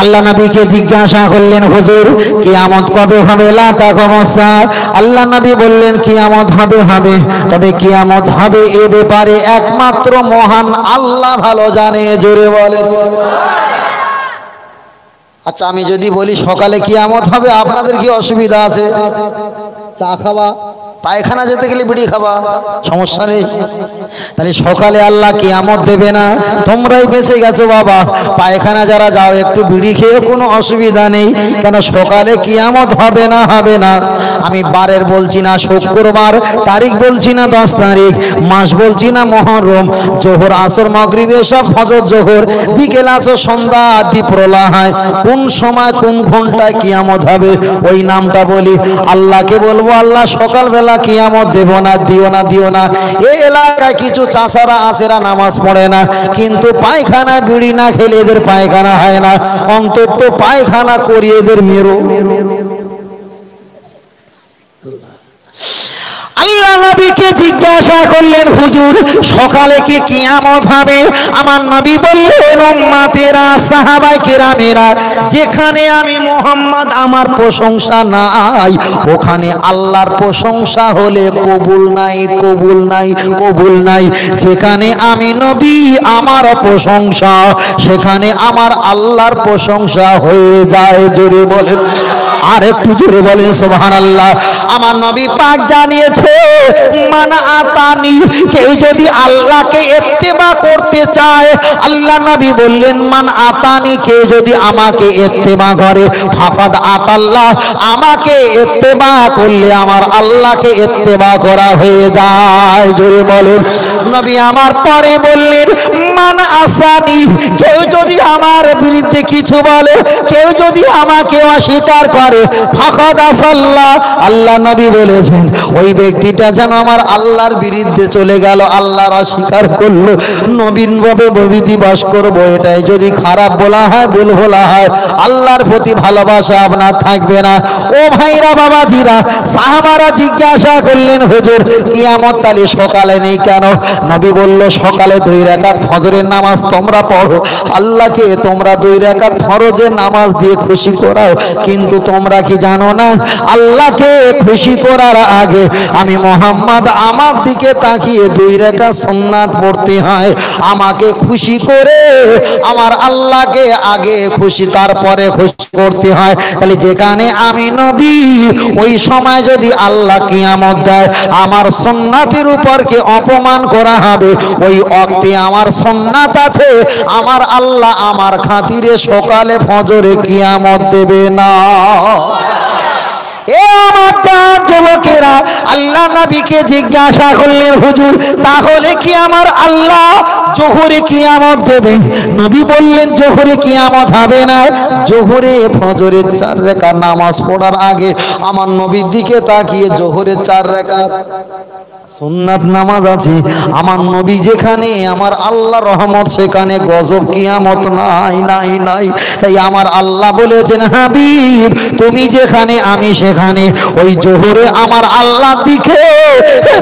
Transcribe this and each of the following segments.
আল্লাহ নবীকে জিজ্ঞাসা করলেন, হুজুর, কিয়ামত কবে হবে? লাতা সমস্যা আল্লাহ নবী বললেন, কিয়ামত হবে হবে। তবে কিয়ামত হবে এ ব্যাপারে একমাত্র মহান আল্লাহ ভালো জানে। জোরে বলেন। আচ্ছা আমি যদি বলি সকালে কিয়ামত হবে, আপনাদের কি অসুবিধা আছে? চা খাওয়া? পায়খানা যেতে গেলে বিড়ি খাওয়া সমস্যা নেই। তাহলে সকালে আল্লাহ কিয়ামত দেবে না। তোমরাই বেঁচে গেছো বাবা। পায়খানা যারা যাও, একটু বিড়ি খেয়ে কোনো অসুবিধা নেই। কেন সকালে কিয়ামত হবে না হবে না? আমি বারের বলছি না, শুক্রবার তারিখ বলছি না, দশ তারিখ। মাস বলছি না, মহরম। জোহর, আসর, মগরিব, এসব ফজর, জোহর। বিকেল, আসর, সন্ধ্যা দ্বীপ্রলা হয় কোন সময়, কোন ঘন্টায় কিয়ামত হবে? ওই নামটা বলি। আল্লাহকে বলব, আল্লাহ সকালবেলা কিয়ামত দেব না, দিও না দিও না। এই এলাকায় কিছু চাষারা, আসেরা নামাজ পড়ে না। কিন্তু পায়খানা, বিড়ি না খেলে এদের পায়খানা হয় না। অন্তত পায়খানা করি এদের মেরো। আল্লাহ নবীকে জিজ্ঞাসা করলেন, হুজুর, সকালে কি কিয়ামত হবে? আমার নবী বললেন, উম্মাতেরা সাহাবাই কেরামেরা, যেখানে আমি মোহাম্মদ, আমার প্রশংসা নাই, ওখানে আল্লাহর প্রশংসা হলে কবুল নাই কবুল নাই কবুল নাই। যেখানে আমি নবী, আমার প্রশংসা, সেখানে আমার আল্লাহর প্রশংসা হয়ে যায়। জোরে বলেন আর একটু জোরে বলেন, সুবহানাল্লাহ। আমার নবী পাক জানিয়েছে মানা আতানি। কেউ যদি আল্লাহকে ইত্তেবা করতে চায়, আল্লাহ নবী বললেন, মান আতানি, কেউ যদি আমাকে ইত্তেবা করে, ফাকাদ আতাল্লাহ, আমাকে ইত্তেবা করলে আমার আল্লাহকে ইত্তেবা করা হয়ে যায়। জোরে বলুন। নবী আমার পরে বললেন, মান আসানি, কেউ যদি আমার বিরুদ্ধে কিছু বলে, কেউ যদি আমাকে অস্বীকার করে, ফাকাদ আসাল্লাহ। আল্লাহ নবী বলেছেন, ওই ব্যক্তিটা যেন আমার আল্লাহর বিরুদ্ধে চলে গেল, আল্লাহর অস্বীকার করল। নবীন ভাবে ববিধি বাস করব, এটাই যদি খারাপ বলা হয়, ভুল বলা হয়, আল্লাহর প্রতি ভালোবাসা আপনার থাকবে না। ও ভাইরা, বাবাজিরা, সাহাবারা জিজ্ঞাসা করলেন, হুজুর, কিয়ামত তালি সকালে নেই কেন? নবী বলল, সকালে দুই রাকাত ফজরের নামাজ তোমরা পড়ো। আল্লাহকে তোমরা দুই রাকাত ফরজের নামাজ দিয়ে খুশি করাও। কিন্তু তোমরা কি জানো না? আল্লাহকে খুশি করার আগে আমি মোহাম্মদ, আমার দিকে তাকিয়ে দুই রেখা সুন্নাত পড়তে হয়। আমাকে খুশি করে আমার আল্লাহকে আগে খুশি, তারপরে খুশি করতে হয়। তাহলে যেখানে আমি নবী, ওই সময় যদি আল্লাহ কিয়ামত দেয়, আমার সুন্নাতের উপরকে অপমান করা হবে। ওই অক্তে আমার সুন্নাত আছে, আমার আল্লাহ আমার খাতিরে সকালে ফজরে কিয়ামত দেবে না। এ আমার জান যুবকেরা, আল্লাহ নবীকে জিজ্ঞাসা করলেন, হুজুর, তাহলে কি আমার আল্লাহ জোহরে কিয়ামত দেবে? নবী বললেন, জোহরে কিয়ামত হবে না। জোহরে ফজরের চার রেখা নামাজ পড়ার আগে আমার নবীর দিকে তাকিয়ে জোহরের চার রেখা সুন্নাত নামাজ আছে। আমার নবী যেখানে, আমার আল্লাহ রহমত সেখানে গজব কিয়ামত নাই নাই নাই। তাই আমার আল্লাহ বলেছেন, হাবিব, তুমি যেখানে, আমি সেখানে। ওই জোহরে আমার আল্লাহ দিকে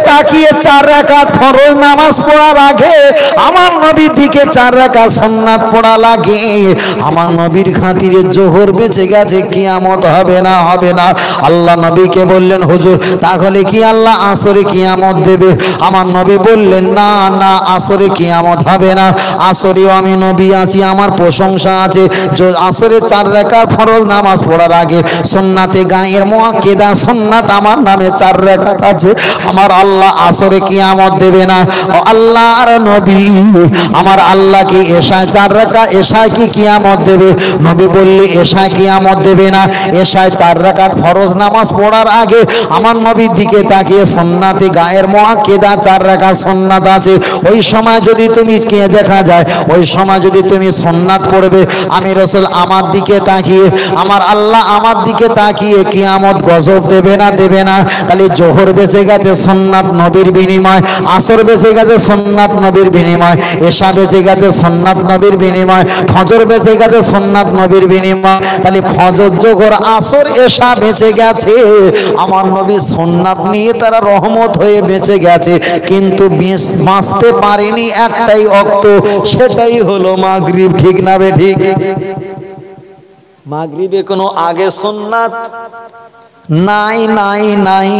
তাকিয়ে চার রাকাত ফরজ নামাজ পড়ার আগে আমার নবীর দিকে চার রাকাত সুন্নাত পড়া লাগে। আমার নবীর খাতিরে জোহর বেঁচে গেছে, কিয়ামত হবে না হবে না। আল্লাহ নবীকে বললেন, হুজুর, তাহলে কি আল্লাহ আসরে কিয়ামত দেবে আমার নবী বললেন, না না, আসরে কিয়ামত হবে না। আসরেও আমি নবী আছি, আমার প্রশংসা আছে। আসরে চার রেখা ফরজ নামাজ পড়ার আগে সোননাথে গায়ের মোয়াক্কেদা সোননাথ আমার নামে চার রেখা আছে। আমার আল্লাহ আসরে কিয়ামত দেবে না। ও আল্লাহর নবী, আমার আল্লাহকে এশায় চার রেখা, এশায় কি কিয়ামত দেবে? নবী বললে, এশায় কিয়ামত দেবে না। এশায় চার রাকাত ফরজ নামাজ পড়ার আগে আমার নবীর দিকে তাকিয়ে সন্নাতে গায়ের মহাকেদা চার রাখা সন্ন্যাত আছে। ওই সময় যদি তুমি কে দেখা যায়, ওই সময় যদি তুমি সন্ন্যাত পড়বে, আমি রসুল আমার দিকে তাকিয়ে, আমার আল্লাহ আমার দিকে তাকিয়ে কিয়ামত গজব দেবে না দেবে না। তাহলে জোহর বেঁচে গেছে সন্ন্যাত নবীর বিনিময়, আসর বেঁচে গেছে সন্ন্যাত নবীর বিনিময়, এশা বেঁচে গেছে সন্ন্যাত নবীর বিনিময়, ফজর বেঁচে গেছে সন্ন্যাত নবীর বিনিময়। তাহলে ফজর, জোহর, আসর, এশা বেঁচে গেছে। আমার নবী সন্ন্যাত নিয়ে তারা রহমত হয়ে বেঁচে গেছে, কিন্তু বাঁচতে পারেনি একটাই অক্ত, সেটাই হলো মাগরিব, ঠিক না বে ঠিক? মাগরিবে কোনো আগে সুন্নাত নাই নাই নাই।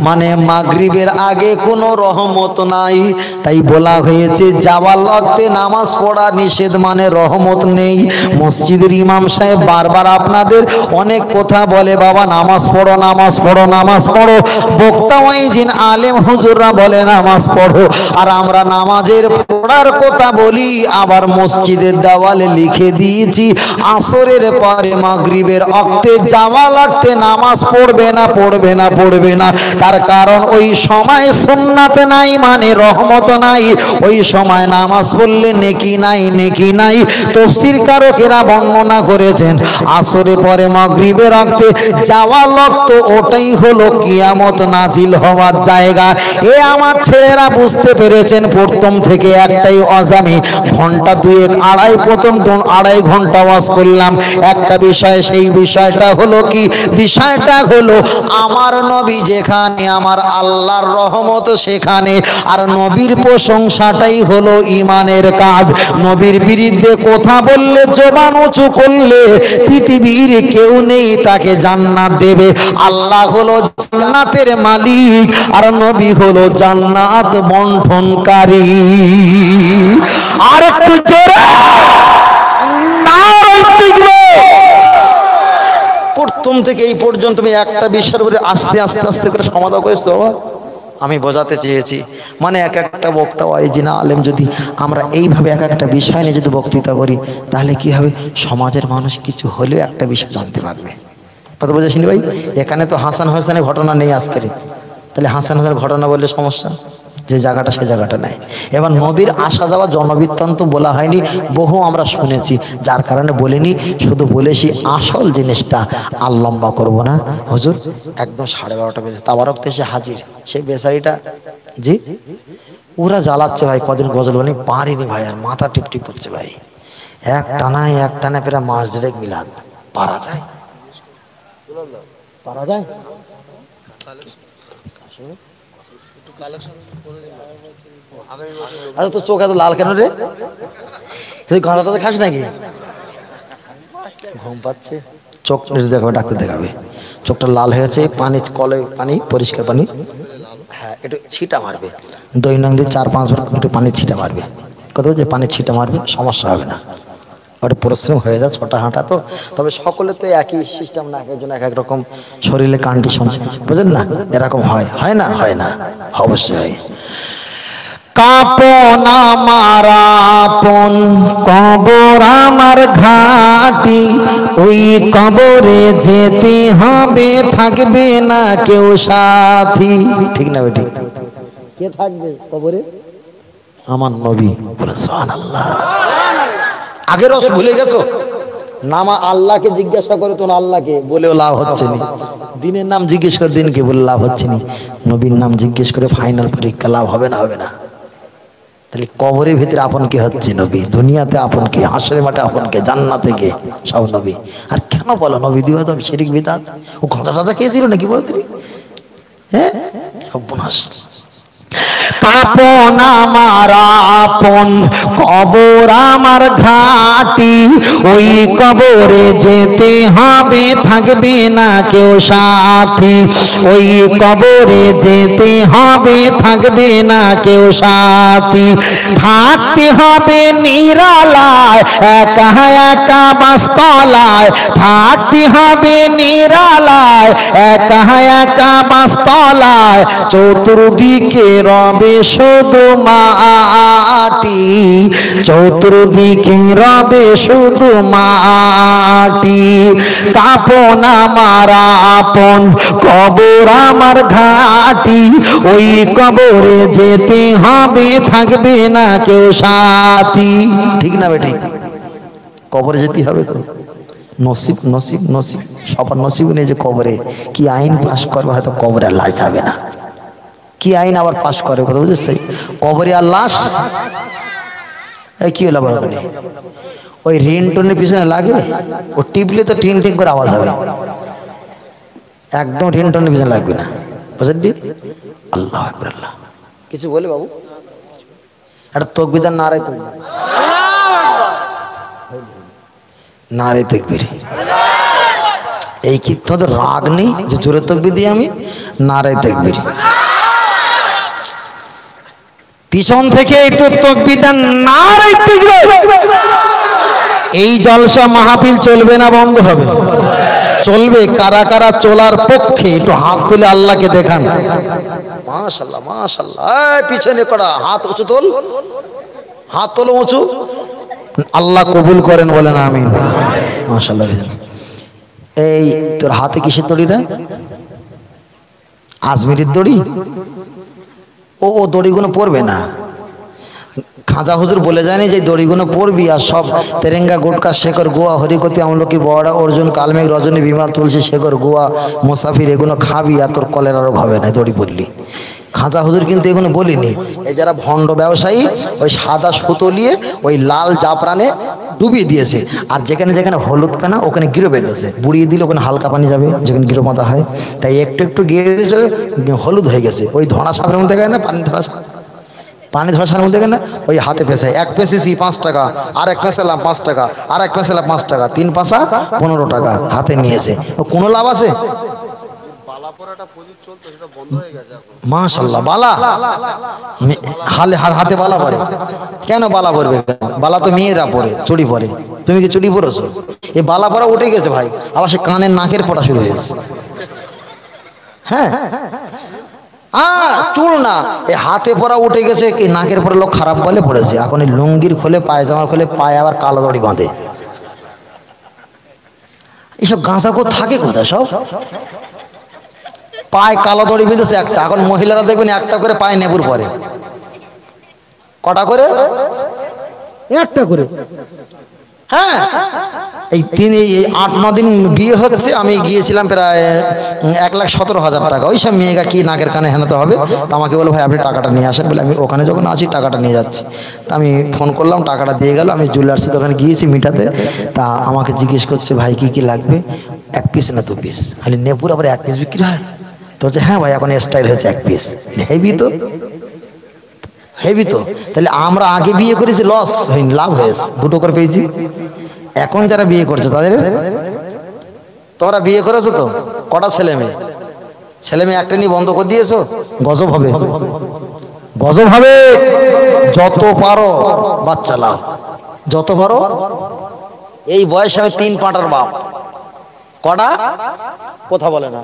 মানে মাগরিবের আগে কোনো রহমত নাই। তাই বলা হয়েছে যাওয়ার লগতে নামাজ পড়া নিষেধ মানে রহমত নেই। মসজিদের ইমাম সাহেব বারবার আপনাদের অনেক কথা বলে, বাবা, নামাজ পড়ো নামাজ পড়ো নামাজ পড়ো। বক্তা দিন আলেম হুজুররা বলে, নামাজ পড়ো। আর আমরা নামাজের পড়ার কথা বলি, আবার মসজিদের দেওয়ালে লিখে দিয়েছি, আসরের পরে মাগরিবের অক্তে যাওয়া লাগতে নামাজ পড়বে না পড়বে না পড়বে না। তার কারণ ওই সময় সুন্নাতে নাই মানে রহমত নাই। ওই সময় নামাজ পড়লে নেকি নাই নেকি নাই। তফসির কারকেরা বর্ণনা করেছেন, আসরে পরে মাগরিবের অক্তে যাওয়া লক্ত ওটাই হলো কিয়ামত নাজিল হওয়ার জায়গা। এ আমার ছেলেরা বুঝতে পেরেছেন, প্রথম থেকে একটাই অজামি ঘণ্টা দুয়েক, আড়াই প্রথম আড়াই ঘণ্টা ওয়াজ করলাম। একটা বিষয়, সেই বিষয়টা হলো কি? বিষয়টা হলো। আমার নবী যেখানে, আমার আল্লাহর রহমত সেখানে। আর নবীর প্রশংসাটাই হলো ইমানের কাজ। নবীর বিরুদ্ধে কথা বললে, জবান উঁচু করলে পৃথিবীর কেউ নেই তাকে জান্নাত দেবে। আল্লাহ হলো জান্নাতের মালিক, আর নবী হলো জান্নাত বন্টনকারী। আর একটু জোরে নারায়ে তাকবীর। প্রথম থেকে এই পর্যন্ত আমি একটা বিষয়ের উপরে আস্তে আস্তে আস্তে করে সমাধান করেছি, বাবা। আমি বোঝাতে চেয়েছি। মানে এক একটা বক্তা ওয়াইজিনা আলেম যদি আমরা এইভাবে এক একটা বিষয় নিয়ে যদি বক্তৃতা করি, তাহলে কি হবে? সমাজের মানুষ কিছু হলেও একটা বিষয় জানতে পারবে। কথা বোঝাসিনি ভাই? এখানে তো হাসান হোসেনের ঘটনা নেই আজকের। তাহলে হাসান হোসেনের ঘটনা বললে সমস্যা? যে জায়গাটা সে জায়গাটা নাই। এবার নবীর আসা যাওয়া জনবৃত্তান্ত বলা হয়নি, বহু আমরা শুনেছি। যার কারণে বলিনি, শুধু বলেছি আসল জিনিসটা আর লম্বা করব না। হুজুর, একদম সাড়ে বারোটা বেজে তাবারক এসে হাজির। সেই বেচারিটা জি? ওরা জ্বালাচ্ছে ভাই, কদিন গজল বানি? পারিনি ভাই, আর মাথা টিপ টিপ হচ্ছে ভাই। এক টানায়, এক টানা প্রায় মাস দেড়েক মিলাদ। পারা যায়? পারা যায়? আচ্ছা তো চোখ এত লাল কেন রে? তুই খাস নাকি? ঘুম পাচ্ছে। চোখ দেখাবে ডাক্তার দেখাবে। চোখটা লাল হয়েছে পানি কলে পানি, পরিষ্কার পানি। হ্যাঁ একটু ছিটা মারবে। দৈনন্দিন চার পাঁচবার একটু পানি ছিটা মারবে। কত যে পানি ছিটা মারবে, সমস্যা হবে না। ওটা পরিশ্রম হয়ে যায় ছোটা হাঁটা তো। তবে সকলে তো একই সিস্টেম না একজন এক এক রকম শরীরে কন্ডিশন বুঝলেন না? এরকম হয়। হয় না? হয় না। অবশ্যই। হয় কাপন আপন, কবর আমার ঘাটি। ওই কবরে যেতে হবে, থাকবে না কেউ সাথী। ঠিক না বেটি? কে থাকবে কবরে? আমার নবী সুবহানাল্লাহ। আগের রস ভুলে গেছো? নামা আল্লাহকে জিজ্ঞাসা করে তো আল্লাহকে? বলেও লাভ হচ্ছে না। দিনের নাম জিজ্ঞেস করে, দিনকে বলে লাভ হচ্ছে না। নবীর নাম জিজ্ঞেস করে ফাইনাল পরীক্ষা লাভ হবে না হবে না। তাহলে কবরের ভিতরে আপন কে হচ্ছে নবী? দুনিয়াতে আপন কে? হাসরে মাঠে আপন কে? জান্নাতে কে? সব নবী। আর কেন বলো, নবী দিবা তো শিরিক বিদাত? ও কথা টাজা খেয়েছিল নাকি বলতে হ্যাঁ? সর্বনাশ। আপন আমার আপন কবর আমার ঘাটি। ওই কবরে যেতে হবে, থাকবে না কেউ সাথী। ওই কবরে যেতে হবে, থাকবে না কেউ সাথী। থাকতে হবে নিরালায়, একা একা বাস্তলায়। থাকতে হবে নিরালায়, একা একা বাস্তলায়। চতুর্দিকে রবে শুধু মাটি, চতুর্দিকে রবে শুধু মাটি। কাপন আমার আপন, কবর আমার ঘাটি। ওই কবরে যেতে হবে, থাকবে না কেউ সাথী। ঠিক না বেটি? কবরে যেতে হবে তো। নসিব নসিব নসিব, সবার নসিব নেই যে কবরে। কি আইন পাশ করবে, হয়তো কবরে লাশ যাবে না। কি আইন আবার পাশ করে কথা বুঝছিস সেই কবরে আর লাশ? কি হলো বলো তুমি? ওই রিংটোনের পিছনে লাগে? ও টিপলে তো টিং টিং করে আওয়াজ হবে। একদম রিংটোনের পিছনে লাগবে না। বুঝলি আল্লাহ আকবার, আল্লাহ কিছু বলে বাবু? একটা তকবিদার নারায় তুমি না রে দেখবি এই কি, তোমাদের রাগ নেই যে জোরে তকবি দিই আমি? না রে দেখবি পিছন থেকে একটু তকবিদান না এই জলসা মাহফিল চলবে না, বন্ধ হবে। চলবে কারা কারা চলার পক্ষে, একটু হাত তুলে আল্লাহকে দেখান। মাশাল্লাহ মাশাল্লাহ পিছনে করা হাত উঁচু তোল। হাত তোলো উঁচু। আল্লাহ কবুল করেন, বলেন আমিন। মাশাল্লাহ এই, তোর হাতে কিসের দড়ি রে? আজমিরির দড়ি? ও ও দড়িগুলো পরবে না। খাঁজা হুজুর বলে যায়নি যে, দড়িগুলো পরবি আর সব তেরেঙ্গা, গোটকা, শেখর গোয়া হরিকতি, আমলকি, বড়া, অর্জুন, কালমেঘ, রজনী, বিমাল, তুলসী, শেখর গোয়া মুসাফির, এগুলো খাবি আর তোর কলের আরও হবে না, দড়ি পড়লি খাঁজা হুজুর কিন্তু এগুলো বলিনি। এই যারা ভণ্ড ব্যবসায়ী, ওই সাদা সুতো নিয়ে ওই লাল জাপরানে ডুবিয়ে দিয়েছে। আর যেখানে যেখানে হলুদ পেনা, ওখানে গিরো বেঁধেছে। বুড়িয়ে দিলে ওখানে হালকা পানি যাবে, যেখানে গিরো বাঁধা হয়। তাই একটু একটু গিয়ে গেছে হলুদ হয়ে গেছে। ওই ধরা সাপের মধ্যে গায়ে না পানি ধরা সাপ। পানি ধরাসার মধ্যে কেন? ওই হাতে পেঁচায় এক পেঁচেছি পাঁচ টাকা, আর এক পেঁচালাম পাঁচ টাকা, আর এক পেঁচালাম পাঁচ টাকা। তিন পাঁচা পনেরো টাকা হাতে নিয়েছে। ও কোনো লাভ আছে? মাশাল্লাহ, বালা? হালে, হাতে বালা পরে। কেন বালা পরবে? বালা তো মেয়েরা পরে পরে। তুমি কি চুড়ি বালা পরা উঠে গেছে ভাই, আবার সে কানের নাকের পড়া শুরু হয়েছে হ্যাঁ? চুল না হাতে পরা উঠে গেছে কি নাকের পরে লোক খারাপ বলে পড়েছে। এখন এই লুঙ্গির খোলে, পায়জামার খোলে, পায়ে আবার কালো দড়ি বাঁধে। এইসব গাঁজা থাকে কোথায় সব? পায়ে কালো দড়ি বেঁধেছে একটা। এখন মহিলারা দেখবেন একটা করে পায়ে নেবুর পরে। কটা করে? একটা করে। হ্যাঁ। এই তিন এই আট ন দিন বিয়ে হচ্ছে আমি গিয়েছিলাম প্রায় এক লাখ সতেরো হাজার টাকা। ওই সব মেয়েগা কি নাকের কানে হেনাতে হবে? তো আমাকে বলে ভাই আপনি টাকাটা নিয়ে আসেন। বলে আমি ওখানে যখন আছি টাকাটা নিয়ে যাচ্ছি। তা আমি ফোন করলাম টাকাটা দিয়ে গেল। আমি জুয়েলার্সের দোকানে গিয়েছি মিটাতে তা আমাকে জিজ্ঞেস করছে ভাই কি কি লাগবে? এক পিস না দু পিস। খালি নেপুর আবার এক পিস বিক্রি হয়? তো বলছে হ্যাঁ ভাই, এখন স্টাইল হয়েছে এক পিস হেভি তো। হেভি তো। তাহলে আমরা আগে বিয়ে করেছি লস হয়নি, লাভ হয়েছে। দুটো করে পেয়েছি। এখন যারা বিয়ে করছে, তাদের? তোমরা বিয়ে করেছ তো? কটা ছেলে মেয়ে? ছেলে মেয়ে একটা নিয়ে বন্ধ করে দিয়েছ? গজব হবে। গজব হবে। যত পারো, বাচ্চা লাও। যত পারো। এই বয়সে আমি তিন পাঁটার বাপ। কটা কথা বলে না।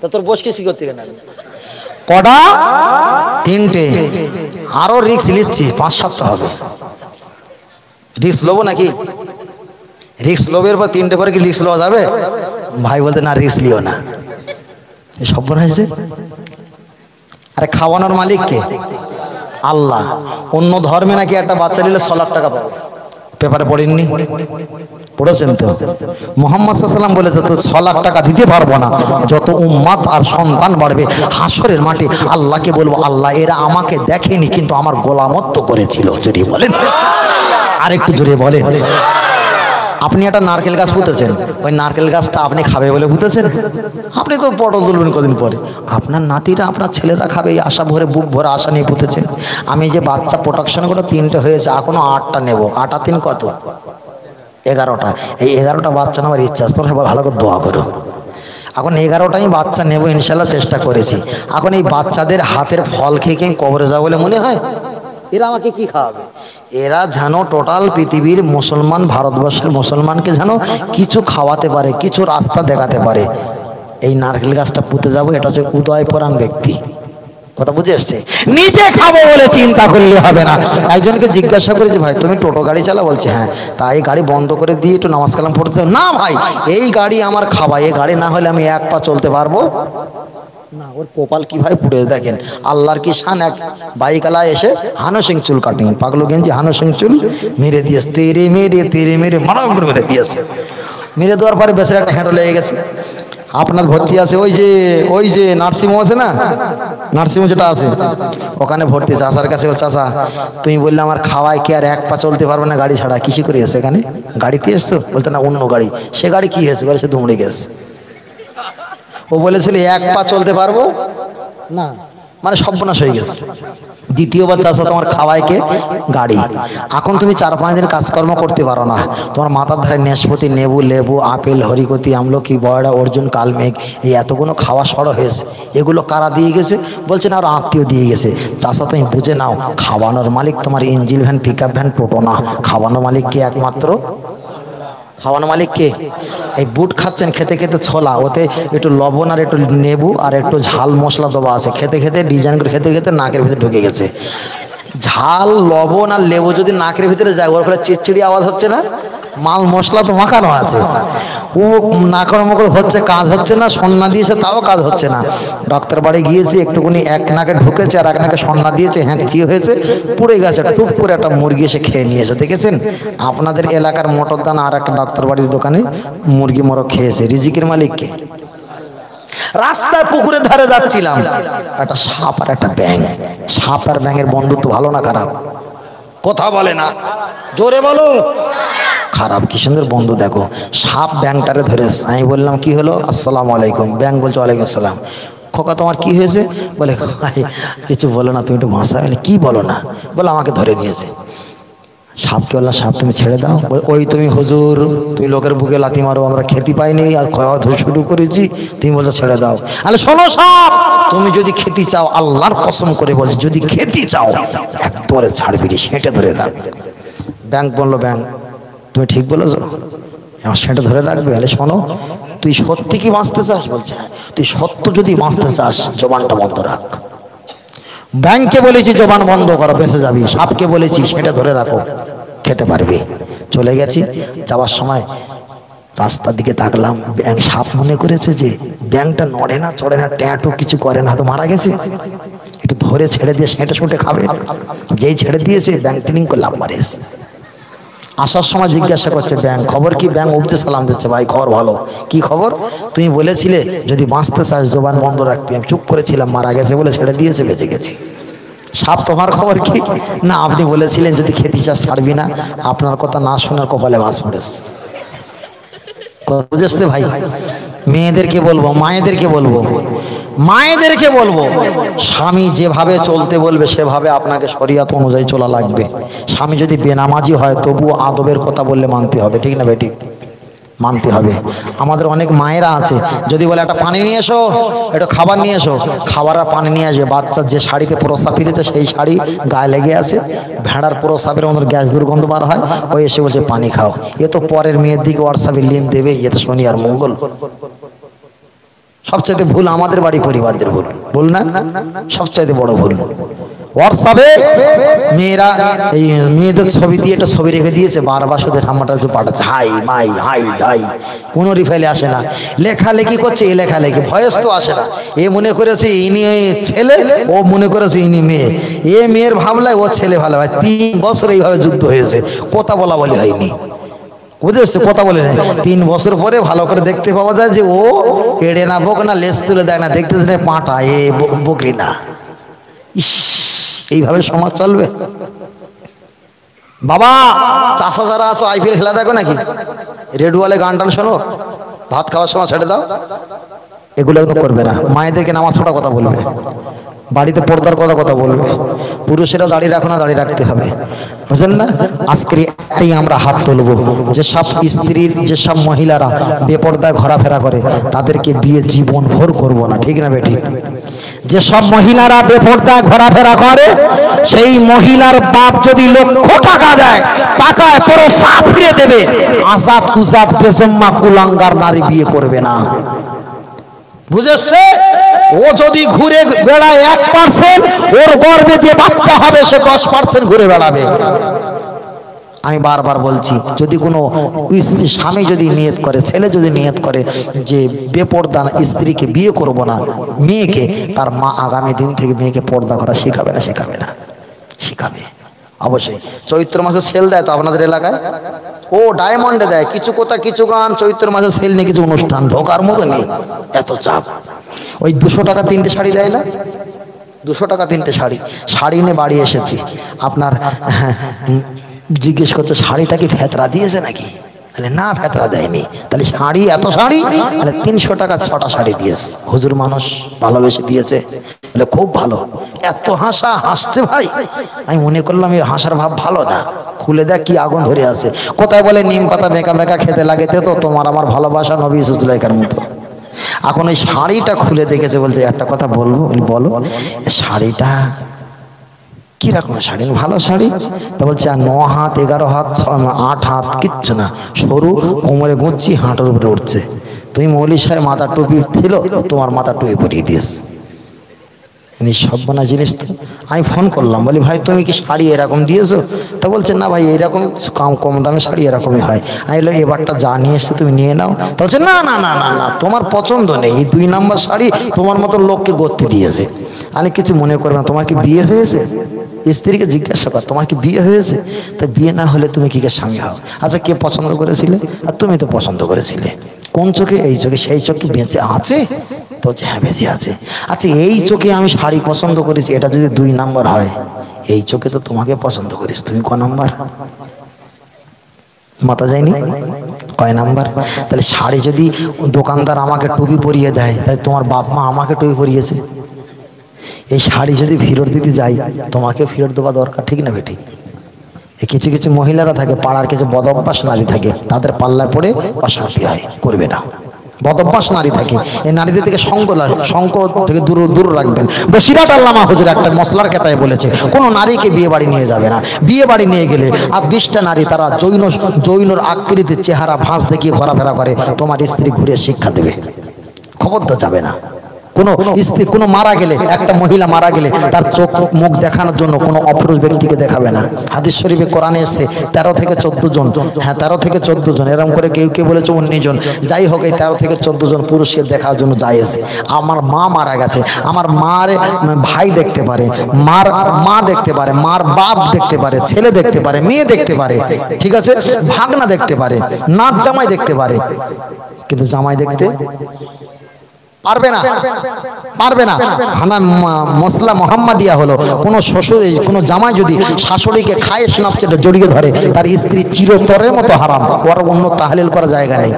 তা তোর বসকে শিখতে কেন কটা তিনটে। আরও রিক্স নিচ্ছি, পাঁচ সাতটা হবে। রিক্স লোবো নাকি? রিক্স লোবের পর তিনটে পরে কি রিক্স লওয়া যাবে? ভাই বলতে না রিক্স লিও না। এই সব হয়েছে? আরে খাওয়ানোর মালিক কে? আল্লাহ। অন্য ধর্মে নাকি একটা বাচ্চা নিলে ছ লাখ টাকা পাবে। পেপারে পড়েননি? পড়েছেন তো? মোহাম্মদ সাল্লাম বলে তো ছ লাখ টাকা দিতে পারব না। যত উম্মাদ আর সন্তান বাড়বে, হাসরের মাঠে আল্লাহকে বলব, আল্লাহ এরা আমাকে দেখেনি, কিন্তু আমার গোলামত্ব করেছিল। যদি বলেন। আর একটু জোরে বলেন। আপনি একটা নারকেল গাছ পুঁতেছেন। ওই নারকেল গাছটা আপনি খাবে বলে পুঁতেছেন? আপনি তো পটল তুলবেন কদিন পরে। আপনার নাতিরা, আপনার ছেলেরা খাবে এই আশা ভরে, বুক ভরে আশা নিয়ে পুঁতেছেন। আমি যে বাচ্চা প্রোটেকশন করে তিনটে হয়েছে, এখনও আটটা নেব। আটা তিন কত? এগারোটা। এই এগারোটা বাচ্চা নেওয়ার ইচ্ছা আছে, তোমরা ভালো করে দোয়া করো। এখন এগারোটাই বাচ্চা নেব, ইনশাল্লাহ চেষ্টা করেছি। এখন এই বাচ্চাদের হাতের ফল খেয়ে কি কবরে যাব বলে মনে হয়? এরা আমাকে কি খাওয়াবে? এরা যেন টোটাল পৃথিবীর মুসলমান, ভারতবর্ষের মুসলমানকে যেন কিছু খাওয়াতে পারে, কিছু রাস্তা দেখাতে পারে। এই নারকেল গাছটা পুঁতে যাব, এটা হচ্ছে উদয়পরাণ ব্যক্তি। কথা বুঝে এসছে? নিজে খাব বলে চিন্তা করলে হবে না। একজনকে জিজ্ঞাসা করেছি ভাই, তুমি টোটো গাড়ি চালা বলছে হ্যাঁ। তা এই গাড়ি বন্ধ করে দিয়ে একটু নামাজ কালাম পড়তে না ভাই, এই গাড়ি আমার খাওয়া এই গাড়ি না হলে আমি এক পা চলতে পারব? না, ওর কপাল কি ভাই পুড়ে দেখেন। আল্লাহর কি শান এক? বাইকালা এসে সিং চুল গেঞ্জি সিং চুল মেরে দিয়েছে। তেরে মেরে তেরে মেরে করে মেরে দিয়েছে। মেরে দেওয়ার পরে একটা লেগে গেছে। আপনার ভর্তি আছে, ওই যে ওই যে নার্সিংহোম আছে না? নার্সিংহোম যেটা আছে, ওখানে ভর্তি আসার কাছে চাষা তুমি বললে আমার খাওয়ায় কি আর এক পা চলতে পারবে না গাড়ি ছাড়া? কিসে করে এসে এখানে? গাড়িতে এসছো? বলতে না, অন্য গাড়ি। সে গাড়ি কি হয়েছে? বলে সে দুমড়ে গেছে। ও বলেছিল এক পা চলতে পারব? না। মানে সর্বনাশ হয়ে গেছে। দ্বিতীয়বার চাষা তোমার খাওয়াইকে গাড়ি। এখন তুমি চার পাঁচ দিন কাজকর্ম করতে পারো না। তোমার মাথার ধারে নেশপতি নেবু লেবু আপেল হরিকতি আমলকি বয়রা অর্জুন কালমেঘ এই এতগুলো খাওয়া সড়ো হয়েছে। এগুলো কারা দিয়ে গেছে? বলছে না আর আত্মীয় দিয়ে গেছে। চাষা তুমি বুঝে নাও খাওয়ানোর মালিক তোমার engine van pick up van টোটো না। খাওয়ানোর মালিক কে একমাত্র? খাওয়ানো মালিক কে? এই বুট খাচ্ছেন, খেতে খেতে ছোলা। ওতে একটু লবণ আর একটু নেবু আর একটু ঝাল মশলা দেওয়া আছে। খেতে খেতে ডিজাইন করে খেতে খেতে নাকের ভিতরে ঢুকে গেছে। ঝাল, লবণ আর লেবু যদি নাকের ভিতরে যায়, ওর ফলে চিড়চিড়ি আওয়াজ হচ্ছে না? মাল মশলা তো মাখানো আছে। ও নাকড় মকড় হচ্ছে, কাজ হচ্ছে না, সন্না দিয়েছে, তাও কাজ হচ্ছে না। ডাক্তার বাড়ি গিয়েছি একটুখানি এক নাকে ঢুকেছে, আর এক নাকে সন্না দিয়েছে হ্যাঁ চিয়ে হয়েছে? পুড়ে গেছে টুপ করে একটা মুরগি এসে খেয়ে নিয়েছে, দেখেছেন? আপনাদের এলাকার মটর দানা আর একটা ডাক্তার বাড়ির দোকানে মুরগি মরক খেয়েছে। রিজিকের মালিককে রাস্তায় পুকুরের ধারে যাচ্ছিলাম। একটা সাপ আর একটা ব্যাং সাপ আর ব্যাঙের বন্ধুত্ব ভালো না খারাপ? কথা বলে না। জোরে বলো। খারাপ কি সুন্দর বন্ধু দেখো? সাপ ব্যাংটারে ধরেছে আমি বললাম কি হলো? আসসালামু আলাইকুম। ব্যাং বলছে ওয়ালাইকুম আসসালাম। খোকা তোমার কি হয়েছে? বলে "ভাই, কিছু বলো না তুমি একটু ভাষা বলে। কি বলো না? বলে আমাকে ধরে নিয়েছে। সাপকে বললাম সাপ তুমি ছেড়ে দাও। ওই তুমি হুজুর তুমি লোকের বুকে লাথি মারো আমরা খেতে পাইনি আর খাওয়া ধুয়ে শুরু করেছি তুমি বলছো ছেড়ে দাও। আরে শোনো সাপ তুমি যদি খেতে চাও আল্লাহর কসম করে বলছি যদি খেতে চাও একবারে ছাড়বি রে সেঁটে ধরে রাখ। ব্যাংক বলল ব্যাংক তুমি ঠিক বলেছ? আমার সেটা ধরে রাখবে? আরে শোনো তুই সত্যি কি বাঁচতে চাস? বলছে "হ্যাঁ, তুই সত্য যদি বাঁচতে চাস জবানটা বন্ধ রাখ। ব্যাংকে বলেছি, জবান বন্ধ করো, বেঁচে যাবি। সাপকে বলেছি, সেটা ধরে রাখো, খেতে পারবে। চলে গেছি, যাওয়ার সময় রাস্তার দিকে তাকলাম। ব্যাংক সাপ মনে করেছে যে, ব্যাংকটা নড়ে না, চড়ে না, ট্যাঁটো কিছু করে না, তো মারা গেছে। একটু ধরে ছেড়ে দিয়ে সেঁটে সুটে খাবে। যেই ছেড়ে দিয়েছে, ব্যাংক তিনিং করলাম লাভ মারে। এসে। আসার সময় জিজ্ঞাসা করছে ব্যাংক খবর কি? ব্যাংক উঠতে সালাম দিচ্ছে, ভাই, খবর ভালো। কি খবর? তুমি বলেছিলে, যদি বাঁচতে চাস, জোবান বন্ধ রাখবি। আমি চুপ করেছিলাম, মারা গেছে বলে ছেড়ে দিয়েছে, বেঁচে গেছি। সাপ তোমার খবর কি? না, আপনি বলেছিলেন যদি খেতে চাষ ছাড়বি না। আপনার কথা না শোনার কপালে বাস পড়েছে। বুঝেছে ভাই? মেয়েদেরকে বলব, মায়েদেরকে বলব মায়েদেরকে বলব, স্বামী যেভাবে চলতে বলবে সেভাবে আপনাকে শরিয়াত অনুযায়ী চলা লাগবে। স্বামী যদি বেনামাজি হয়, তবুও আদবের কথা বললে মানতে হবে, ঠিক না বেটি মানতে হবে। আমাদের অনেক মায়েরা আছে, যদি বলে একটা পানি নিয়ে এসো, একটু খাবার নিয়ে এসো, খাবার আর পানি নিয়ে আসবে বাচ্চার যে শাড়িতে প্রসাব ফিরেছে সেই শাড়ি গায়ে লেগে আছে, ভেড়ার প্রসাবের মধ্যে গ্যাস দুর্গন্ধ বার হয় ওই এসে বলছে, পানি খাও। এ তো পরের মেয়ের দিকে হোয়াটসঅ্যাপে লিঙ্ক দেবে, এ তো শনি আর মঙ্গল। সবচাইতে ভুল আমাদের বাড়ি পরিবারদের ভুল। ভুল না? সবচাইতে বড় ভুল। হোয়াটসঅ্যাপে মেয়েরা এই মেয়েদের ছবি দিয়ে একটা ছবি রেখে দিয়েছে, বারবার শুধু ঠাম্মাটা পাঠাচ্ছে, হাই, মাই, হাই হাই। কোনো রিফাইলে আসে না। লেখালেখি করছে, এ লেখালেখি, ভয়েস তো আসে না। এ মনে করেছে ইনি ছেলে, ও মনে করেছে ইনি মেয়ে। এ মেয়ের ভাবলায় ও ছেলে ভালো। হয় তিন বছর এইভাবে যুদ্ধ হয়েছে, কথা বলা বলি হয়নি। বুঝেছে কথা বলে নাই। তিন বছর পরে ভালো করে দেখতে পাওয়া যায় যে ও এড়ে না বোক না লেস তুলে দেয় না। দেখতেছে না পাঁটা এ বকরি না। ইস, এইভাবে সমাজ চলবে? বাবা, চাষা যারা আছো, আইপিএল খেলা দেখো নাকি? রেডওয়ালে গান টান শোনো। ভাত খাওয়ার সময় ছেড়ে দাও। এগুলো করবে না। মায়েদেরকে নামাজ পড়া কথা বলবে। বাড়িতে পর্দার কথা কথা বলবে। পুরুষেরা দাঁড়িয়ে রাখো না দাঁড়িয়ে রাখতে হবে। বুঝলেন না? আজকের একটাই আমরা হাত তুলবো। যেসব স্ত্রীর, যেসব মহিলারা বেপর্দায় ঘোরাফেরা করে, তাদেরকে বিয়ে জীবন ভোর করব না, ঠিক না বেঠিক যেসব মহিলারা বেপর্দায় ঘোরাফেরা করে, সেই মহিলার বাপ যদি লক্ষ টাকা দেয়, টাকায় পুরো সাফিয়ে দেবে। আজাদ কুজাদ বেজম্মা কুলাঙ্গার নারী বিয়ে করবে না। বুঝেছে? ও যদি ঘুরে বেড়ায় এক পার্সেন্ট ওর গর্বে যে বাচ্চা হবে, সে দশ পার্সেন্ট ঘুরে বেড়াবে। আমি বারবার বলছি, যদি কোনো স্ত্রী, স্বামী যদি নিয়ত করে, ছেলে যদি নিয়ত করে যে বেপর্দা স্ত্রীকে বিয়ে করব না, মেয়েকে, তার মা আগামী দিন থেকে মেয়েকে পর্দা করা শেখাবে না শেখাবে না, শেখাবে। অবশ্যই। চৈত্র মাসে সেল দেয় তো আপনাদের এলাকায়? ও ডায়মন্ডে দেয়, কিছু কোথা, কিছু গান চৈত্র মাসে সেল নিয়ে কিছু অনুষ্ঠান, ঢোকার মতো নেই, এত চাপ। ওই দুশো টাকা তিনটে শাড়ি দেয় না? দুশো টাকা তিনটে শাড়ি শাড়ি নিয়ে বাড়ি এসেছি। আপনার, জিজ্ঞেস করছে, শাড়িটা কি ফেতরা দিয়েছে নাকি? তাহলে না ভেতরা দেয়নি। তাহলে শাড়ি, এত শাড়ি? তাহলে তিনশো টাকা ছটা শাড়ি দিয়েছে। হুজুর মানুষ ভালোবেসে দিয়েছে। বলে খুব ভালো। এত হাসা হাসছে ভাই। আমি মনে করলাম এই হাসার ভাব ভালো না। খুলে দেখ কি আগুন ধরে আছে। কোথায় বলে নিম পাতা বেঁকা বেঁকা খেতে লাগেতে তো তোমার আমার ভালোবাসা নবী সুজলাইকার মতো। এখন ওই শাড়িটা খুলে দেখেছে বলতে একটা কথা বলব? বলো শাড়িটা কীরকম শাড়ি? ভালো শাড়ি? তা বলছে, আর ন হাত, এগারো হাত আট হাত, কিচ্ছু না। সরু, কোমরে গুঁচ্ছি হাঁটার উপরে উঠছে। তুমি মৌলি সাহেব মাথা টুপি ছিল, তোমার মাথার টুপি পরিয়ে দিয়েছ। ইনি সব্বানা জিনিস তো। আমি ফোন করলাম, বলি, ভাই, তুমি কি শাড়ি এরকম দিয়েছ? তা বলছে, না ভাই, এরকম কম কম দামে শাড়ি এরকমই হয়। আমি বললাম, এবারটা যা নিয়ে এসছে তুমি নিয়ে নাও। তা বলছে, না না না না না, তোমার পছন্দ নেই। এই দুই নাম্বার শাড়ি তোমার মতো লোককে গড়তে দিয়েছে। আমি কিছু মনে করবে না, তোমার কি বিয়ে হয়েছে? স্ত্রীকে জিজ্ঞাসা কর, তোমার কি বিয়ে হয়েছে? তা বিয়ে না হলে তুমি কি কে স্বামী হও? আচ্ছা কে পছন্দ করেছিলে? আর তুমি তো পছন্দ করেছিলে। কোন চোখে? এই চোখে। সেই চোখ কি বেঁচে আছে? বলছে হ্যাঁ বেঁচে আছে। আচ্ছা এই চোখে আমি শাড়ি পছন্দ করেছি, এটা যদি দুই নাম্বার হয়, এই চোখে তো তোমাকে পছন্দ করিস তুমি ক নাম্বার? মাথা যায়নি? কয় নাম্বার? তাহলে শাড়ি যদি দোকানদার আমাকে টুপি পরিয়ে দেয়, তাহলে তোমার বাপ মা আমাকে টুপি পরিয়েছে। এই শাড়ি যদি ফেরত দিতে যাই, তোমাকে ফেরত দেওয়া দরকার, ঠিক না বেঠিক কিছু কিছু মহিলারা থাকে, পাড়ার কিছু বদভ্যাস নারী থাকে, তাদের পাল্লায় পড়ে অশান্তি হয়, করবে না। বদভ্যাস নারী থাকে, এই নারীদের থেকে সঙ্গ থেকে দূর দূর রাখবেন। বসিরাট আল্লামা হুজুর একটা মশলার খেতায় বলেছে, কোনো নারীকে বিয়ে বাড়ি নিয়ে যাবে না। বিয়ে বাড়ি নিয়ে গেলে আর বিশটা নারী তারা জৈন জৈনর আকৃতির চেহারা ভাঁজ দেখিয়ে ঘোরাফেরা করে, তোমার স্ত্রী ঘুরে শিক্ষা দেবে। খবর তো যাবে না। কোনো স্ত্রী কোনো মারা গেলে, একটা মহিলা মারা গেলে তার চোখ মুখ দেখানোর জন্য কোনো অপুরুষ ব্যক্তিকে দেখাবে না। হাদিস শরীফে কোরআনে এসছে, তেরো থেকে চোদ্দ জন। হ্যাঁ তেরো থেকে চোদ্দ জন। এরকম করে কেউ কেউ বলেছে উনিশ জন। যাই হোক, এই তেরো থেকে চোদ্দ জন পুরুষকে দেখার জন্য জায়েজ। আমার মা মারা গেছে। আমার মার ভাই দেখতে পারে, মার মা দেখতে পারে, মার বাপ দেখতে পারে, ছেলে দেখতে পারে, মেয়ে দেখতে পারে, ঠিক আছে? ভাগনা দেখতে পারে নাচ জামাই দেখতে পারে। কিন্তু জামাই দেখতে পারবে না। পারবে না। হানা মশলা মোহাম্মদিয়া হলো, কোনো শ্বশুরে কোনো জামাই যদি শাশুড়িকে খায় স্নাপচেটে জড়িয়ে ধরে, তার স্ত্রী চিরতরের মতো হারাম, ওর অন্য তাহলিল করা জায়গা নেই।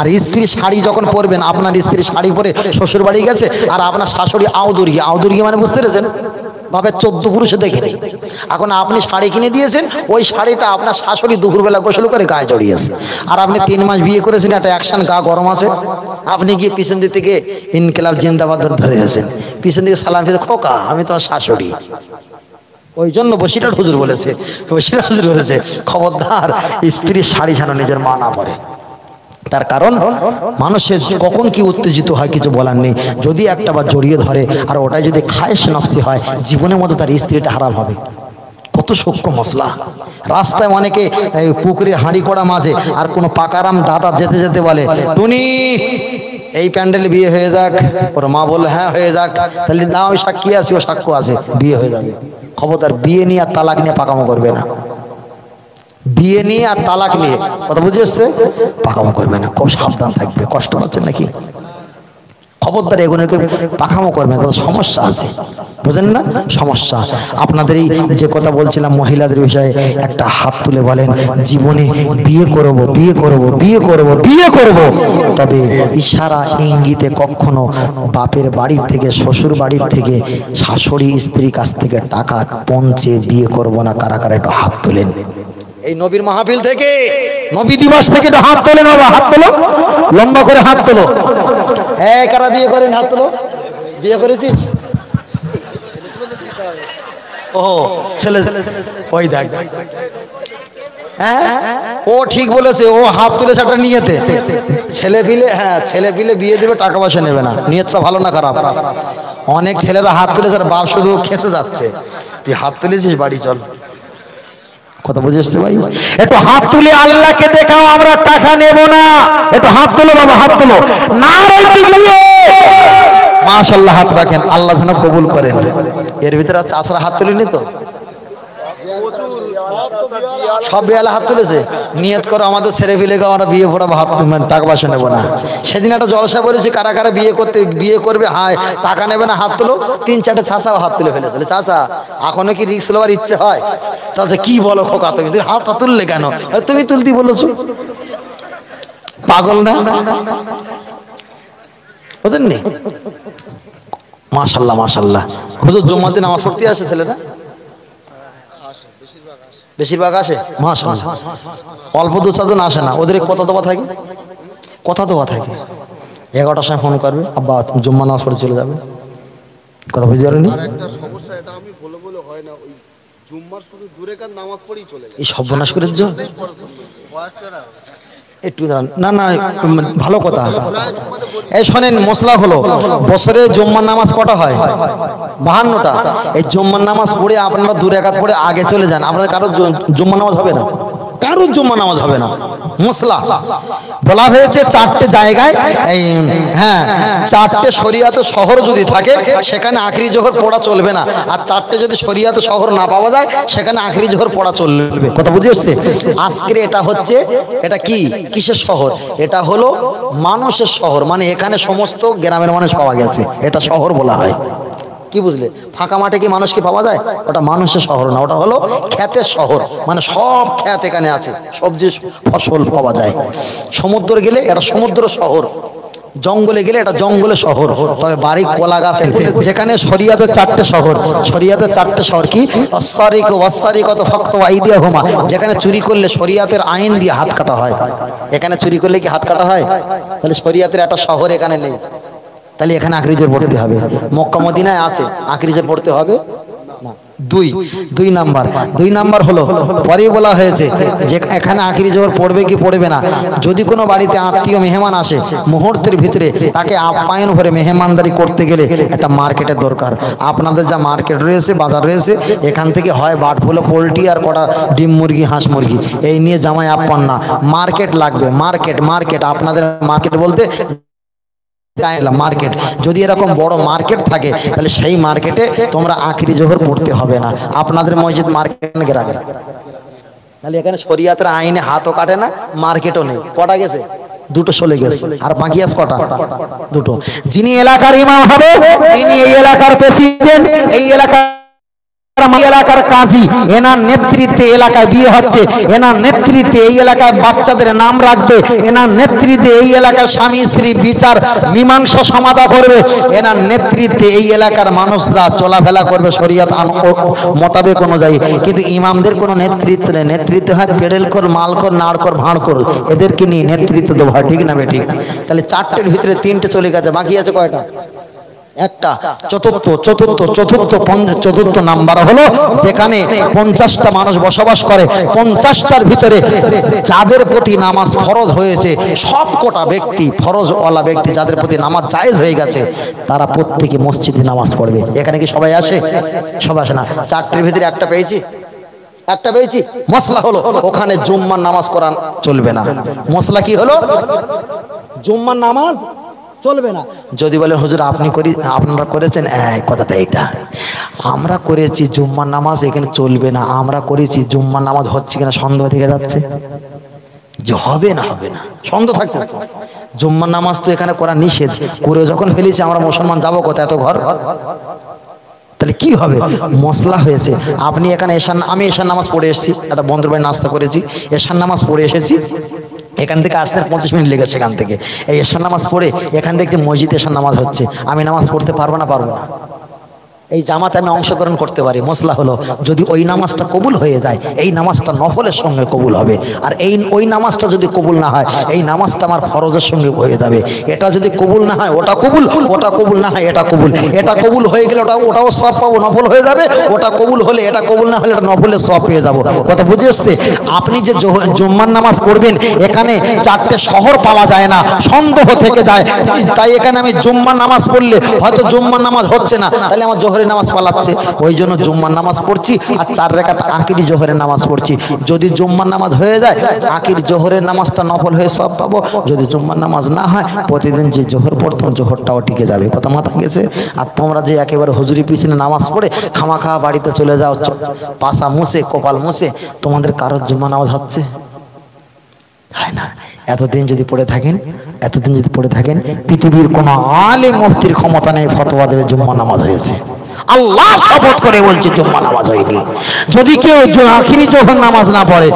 আর স্ত্রী শাড়ি যখন পরবেন, আপনার স্ত্রী শাড়ি পরে শ্বশুর বাড়ি গেছে, আর আপনার শাশুড়ি আউদুরি আউদুরি মানে বুঝতে পেরেছেন? ভাবে চোদ্দ পুরুষে দেখেনি এখন আপনি শাড়ি কিনে দিয়েছেন, ওই শাড়িটা আপনার শাশুড়ি দুপুরবেলা গোসল করে গায়ে জড়িয়েছে। আর আপনি তিন মাস বিয়ে করেছেন, একটা অ্যাকশন গা গরম আছে। আপনি গিয়ে পিছন দিক থেকে ইনকেলাব জিন্দাবাদ ধরে গেছেন পিছন দিকে সালাম ফিরে খোকা, আমি তোমার শাশুড়ি। ওই জন্য বসিরাট হুজুর বলেছে বসিরাট হুজুর বলেছে, খবরদার, স্ত্রীর শাড়ি যেন নিজের মা না পরে। তার কারণ? মানুষের কখন কি উত্তেজিত হয় কিছু বলার নেই। যদি একটা বার জড়িয়ে ধরে আর ওটাই যদি খায়েশ নফসি হয়, জীবনের মতো তার স্ত্রীটা হারাম হবে। কত সূক্ষ্ম মশলা। রাস্তায় অনেকে পুকুরে হাঁড়ি করা মাঝে আর কোনো পাকারাম দাদা যেতে যেতে বলে, টুনি, এই প্যান্ডেলে বিয়ে হয়ে যাক। ওর মা বলল হ্যাঁ হয়ে যাক। তাহলে না আমি সাক্ষী আছি, ও সাক্ষ্য আছে, বিয়ে হয়ে যাবে। খবরদার বিয়ে নিয়ে আর তালাক নিয়ে পাকামো করবে না। বিয়ে নিয়ে আর তালাক নিয়ে। কথা বুঝে এসছে? পাকামো করবে না। খুব সাবধান থাকবে। কষ্ট পাচ্ছেন নাকি? খবরদার এগুলো পাখামো করবে না। সমস্যা আছে? বুঝেন না? সমস্যা। আপনাদের এই যে কথা বলছিলাম মহিলাদের বিষয়ে, একটা হাত তুলে বলেন, জীবনে বিয়ে করব বিয়ে করব বিয়ে করব বিয়ে করব। তবে ইশারা ইঙ্গিতে কখনো বাপের বাড়ি থেকে, শ্বশুর বাড়ির থেকে, শাশুড়ি স্ত্রীর কাছ থেকে টাকা পৌঁছে বিয়ে করব না। কারা কারা একটু হাত তোলেন। এই নবীর মাহফিল থেকে নবী দিবস থেকে হাত তোলেন বাবা হাত তোলো। লম্বা করে হাত তোলো। হ্যাঁ কারা বিয়ে করেন? হাত তোলো। বিয়ে করেছিস? ও ছেলে ওই দেখ। হ্যাঁ ও ঠিক বলেছে ও হাত তুলেছে একটা নিয়েতে। ছেলে পিলে হ্যাঁ ছেলে পিলে বিয়ে দেবে টাকা পয়সা নেবে না। নিয়তটা ভালো না খারাপ? অনেক ছেলেরা হাত তুলেছে আর বাপ শুধু খেসে যাচ্ছে। তুই হাত তুলেছিস? বাড়ি চল। কথা বুঝে এসছে ভাই? একটু হাত তুলে আল্লাহকে দেখাও আমরা টাকা নেব না। একটু হাত তুলো বাবা হাত তুলো। না মাশাল্লাহ হাত রাখেন আল্লাহ যেন কবুল করেন। এর ভিতরে চাষরা হাত তুলিনি তো? সব বেলা হাত তুলেছে। নিয়ত করো, আমাদের ছেলে ফেলেকে আমরা বিয়ে পড়াবো হাত টাকা পয়সা নেব না। সেদিন একটা জলসা বলেছি, কারা কারা বিয়ে করতে, বিয়ে করবে, হায়, টাকা নেবে না, হাত তুলো। তিন চারটে চাষাও হাত তুলে ফেলে তাহলে চাষা, এখনও কি রিক্স নেওয়ার ইচ্ছে হয়? তাহলে কি বলো, খোকা, তুমি? তুমি হাত তুললে কেন? তুমি তুলতি বলেছ। পাগল না? বুঝলেন নি মাশাল্লাহ মাশাল্লাহ। হুজুর জুম্মাতে নামাজ পড়তে আসে ছেলেরা? বেশিরভাগ আসে? মহাশাল অল্প দু চারজন আসে না। ওদের কথা দেওয়া থাকে? কথা দেওয়া থাকে? এগারোটার সময় ফোন করবে। আব্বা জুম্মা নামাজ পড়ে চলে যাবে। কথা বুঝতে পারেনি একটা সমস্যা এটা বলে বলে হয় না। ওই জুম্মার শুধু দূরে কার নামাজ পড়েই চলে এই সর্বনাশ করা একটু। না না ভালো কথা। এই শোনেন, মশলা হলো, বছরে জম্মার নামাজ কটা হয়? বাহান্নটা। এই জম্মার নামাজ পড়ে আপনারা দূরে একাত পড়ে আগে চলে যান। আপনাদের কারও জম্মার নামাজ হবে না। কারোর জুম্মা নামাজ হবে না। মশলা বলা হয়েছে চারটে জায়গায়, এই হ্যাঁ চারটে শরিয়াতে শহর যদি থাকে, সেখানে আখরি জোহর পড়া চলবে না। আর চারটে যদি শরিয়াতে শহর না পাওয়া যায়, সেখানে আখরি জোহর পড়া চলবে। কথা বুঝে এসছে? আজকের এটা হচ্ছে, এটা কি? কিসের শহর? এটা হলো মানুষের শহর। মানে এখানে সমস্ত গ্রামের মানুষ পাওয়া গেছে। এটা শহর বলা হয়। কি বুঝলে? ফাঁকা মাঠে কি মানুষকে পাওয়া যায়? ওটা মানুষের শহর না, ওটা হলো খ্যাতের শহর। মানে সব খ্যাত এখানে আছে, সবজি, ফসল পাওয়া যায়। সমুদ্র গেলে এটা সমুদ্র শহর, জঙ্গলে গেলে এটা জঙ্গলে শহর। তবে বাড়ি, কলা গাছে, যেখানে শরিয়াতের চারটে শহর। শরিয়াতের চারটে শহর কি? অসারিক অসারিকত ফক্ত আইদিয়া হোমা যেখানে চুরি করলে শরিয়াতের আইন দিয়ে হাত কাটা হয়। এখানে চুরি করলে কি হাত কাটা হয়? তাহলে শরিয়াতের একটা শহর এখানে নেই। তাহলে এখানে আখরিজের পড়তে হবে। মক্কা মদিনায় আছে, আখরিজের পড়তে হবে? দুই দুই নাম্বার। দুই নাম্বার হলো, পরেই বলা হয়েছে যে এখানে আখরি জোহর পড়বে কি পড়বে না। যদি কোনো বাড়িতে আত্মীয় মেহমান আসে, মুহূর্তের ভিতরে তাকে আপ্যায়ন ভরে মেহমানদারি করতে গেলে একটা মার্কেটের দরকার। আপনাদের যা মার্কেট রয়েছে, বাজার রয়েছে, এখান থেকে হয় বাটফুলো পোলট্রি আর কটা ডিম মুরগি, হাঁস মুরগি। এই নিয়ে জামাই আপ্যান না। মার্কেট লাগবে, মার্কেট মার্কেট। আপনাদের মার্কেট বলতে মার্কেট। যদি এরকম বড় মার্কেট থাকে, তাহলে সেই মার্কেটে তোমরা আখরি জোহর পড়তে হবে না। আপনাদের মসজিদ মার্কেট গ্রামে তাহলে এখানে শরিয়াতের আইনে হাতও কাটে না, মার্কেটও নেই। কটা গেছে? দুটো চলে গেছে। আর বাকি আছে কটা? দুটো। যিনি এলাকার ইমাম হবে, তিনি এই এলাকার প্রেসিডেন্ট, এই এলাকার এই এলাকার কাজী, এনার নেতৃত্বে এলাকায় বিয়ে হচ্ছে, এনার নেতৃত্বে এই এলাকায় বাচ্চাদের নাম রাখবে, এনার নেতৃত্বে এই এলাকার স্বামী, স্ত্রী বিচার, মীমাংসা সমাধা করবে, এনার নেতৃত্বে এই এলাকার মানুষরা চলাফেরা করবে শরিয়াত মোতাবেক অনুযায়ী। কিন্তু ইমামদের কোনো নেতৃত্ব নেই। নেতৃত্ব হয় পেডেল কর, মাল কর, নাড় কর, ভাঁড় কর। এদেরকে নিয়ে নেতৃত্ব দেবো হয়। ঠিক না বে ঠিক? তাহলে চারটের ভিতরে তিনটে চলে গেছে। বাকি আছে কয়টা? একটা চতুর্থ চতুর্থ চতুর্থ চতুর্থ নাম্বার হলো যেখানে পঞ্চাশটা মানুষ বসবাস করে। পঞ্চাশটার ভিতরে যাদের প্রতি নামাজ ফরজ হয়েছে সব কটা ব্যক্তি ফরজওয়ালা ব্যক্তি যাদের প্রতি নামাজ জায়েজ হয়ে গেছে, তারা প্রত্যেকে মসজিদে নামাজ পড়বে। এখানে কি সবাই আসে? সবাই আসে না। চারটের ভিতরে একটা পেয়েছি? একটা পেয়েছি? মশলা হলো, ওখানে জুম্মার নামাজ করান চলবে না। মশলা কি হলো? জুম্মার নামাজ চলবে না। যদি বলেন, হুজুর, আপনি করি আপনারা করেছেন? হ্যাঁ কথাটা এটা আমরা করেছি, জুম্মার নামাজ এখানে চলবে না। আমরা করেছি, জুম্মার নামাজ হচ্ছে কিনা সন্দেহ থেকে যাচ্ছে। যে হবে না হবে না। সন্দেহ থাকতে। জুম্মার নামাজ তো এখানে করা নিষেধ। করে যখন ফেলেছি, আমরা মুসলমান যাব কোথায়? এত ঘর? তাহলে কি হবে? মশলা হয়েছে। আপনি এখানে এশান আমি এশার নামাজ পড়ে এসেছি। একটা বন্ধুর বাড়ি নাস্তা করেছি। এশার নামাজ পড়ে এসেছি। এখান থেকে আসতে পঁচিশ মিনিট লেগেছে এখান থেকে। এই এশার নামাজ পড়ে এখান থেকে মসজিদে এশার নামাজ হচ্ছে। আমি নামাজ পড়তে পারব না পারব না। এই জামাতে আমি অংশগ্রহণ করতে পারি। মশলা হলো, যদি ওই নামাজটা কবুল হয়ে যায়, এই নামাজটা নফলের সঙ্গে কবুল হবে। আর এই, ওই নামাজটা যদি কবুল না হয়, এই নামাজটা আমার ফরজের সঙ্গে হয়ে যাবে। এটা যদি কবুল না হয়, ওটা কবুল ওটা কবুল না হয়, এটা কবুল। এটা কবুল হয়ে গেলে ওটা, ওটাও সব পাবো, নফল হয়ে যাবে। ওটা কবুল হলে এটা কবুল না হলে এটা নফলের সব পেয়ে যাব। কথা বুঝে এসছে? আপনি যে জুম্মার নামাজ পড়বেন, এখানে চারটে শহর পাওয়া যায় না, সন্দেহ থেকে যায়। তাই এখানে আমি জুম্মার নামাজ পড়লে হয়তো জুম্মার নামাজ হচ্ছে না। তাহলে আমার জোহরের নামাজ পালাচ্ছে, ওই জন্য জুম্মার নামাজ পড়ছি আর চার রেখাত আকিরি জোহরের নামাজ পড়ছি। যদি জুম্মার নামাজ হয়ে যায় আকির জোহরের নামাজটা নফল হয়ে সব পাবো। যদি জুম্মার নামাজ না হয়, প্রতিদিন যে জোহর পড়তাম, জোহরটাও টিকে যাবে। কথা মাথা গেছে? আর তোমরা যে একেবারে হুজুরি পিছনে নামাজ পড়ে খামা খাওয়া বাড়িতে চলে যাও পাশা মুছে, কপাল মুছে, তোমাদের কারোর জুম্মা নামাজ হচ্ছে? হয় না। এতদিন যদি পড়ে থাকেন, এতদিন যদি পড়ে থাকেন, পৃথিবীর কোনো আলে মুফতির ক্ষমতা নেই, ফতোয়া দেবে জুম্মা নামাজ হয়েছে। আল্লাহ শপথ করে বলছে, জুম্মা নামাজ হয়নি। যদি কেউ আখিরি জোহর নামাজ না পড়ে,